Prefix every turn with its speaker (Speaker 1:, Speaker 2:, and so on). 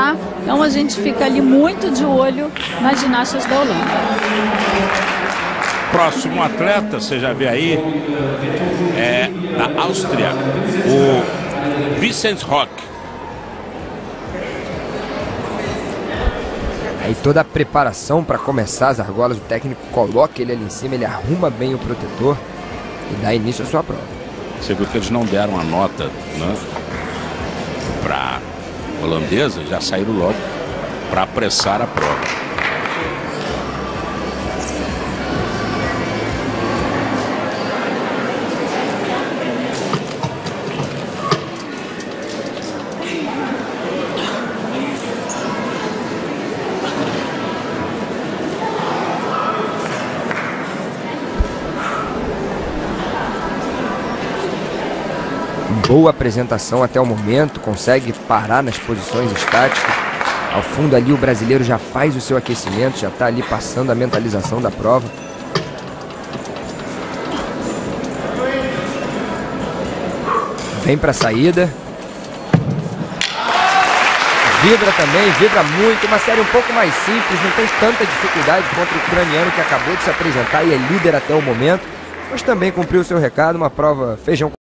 Speaker 1: recuperar. Então a gente fica ali muito de olho nas ginastas da Holanda.
Speaker 2: Próximo atleta, você já vê aí, é da Áustria, o Vicent Rock.
Speaker 3: Aí toda a preparação para começar as argolas, o técnico coloca ele ali em cima, ele arruma bem o protetor e dá início à sua prova.
Speaker 2: Você viu que eles não deram a nota né, para holandesa, já saíram logo para apressar a prova.
Speaker 3: Boa apresentação até o momento, consegue parar nas posições estáticas. Ao fundo ali o brasileiro já faz o seu aquecimento, já está ali passando a mentalização da prova. Vem para a saída. Vibra também, vibra muito, uma série um pouco mais simples, não tem tanta dificuldade contra o ucraniano que acabou de se apresentar e é líder até o momento, mas também cumpriu o seu recado, uma prova feijão